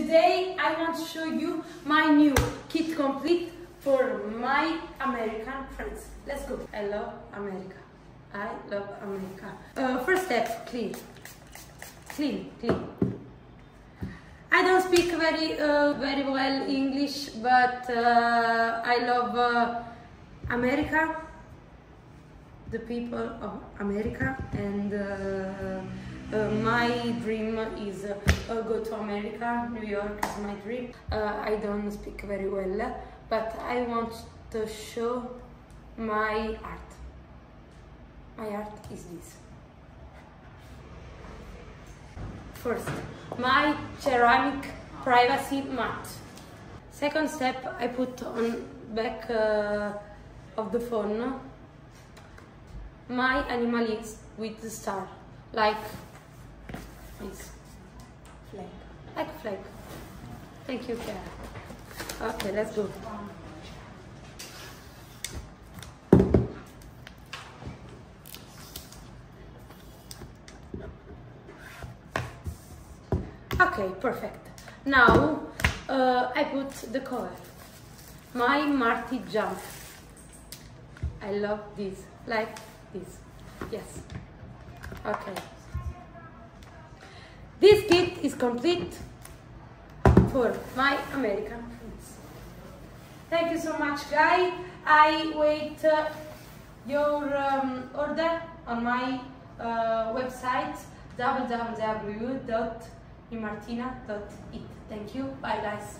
Today I want to show you my new kit complete for my American friends. Let's go. I love America. I love America. Uh, first step, clean. Clean, clean. I don't speak very uh, very well English, but uh, I love uh, America, the people of America, and uh, uh, my dream is uh, go to America. New York is my dream. Uh, I don't speak very well, but I want to show my art. My art is this. First, my ceramic privacy mat. Second step, I put on back uh, of the phone my animals with the star, like this like flag. Thank you, Kara. Okay, let's go. Okay, perfect. Now uh, I put the cover. My Marty jump. I love this, like this. Yes. Okay. This kit is complete for my American friends. Thank you so much, guy. I wait uh, your um, order on my uh, website www.nimartina.it. Thank you. Bye, guys.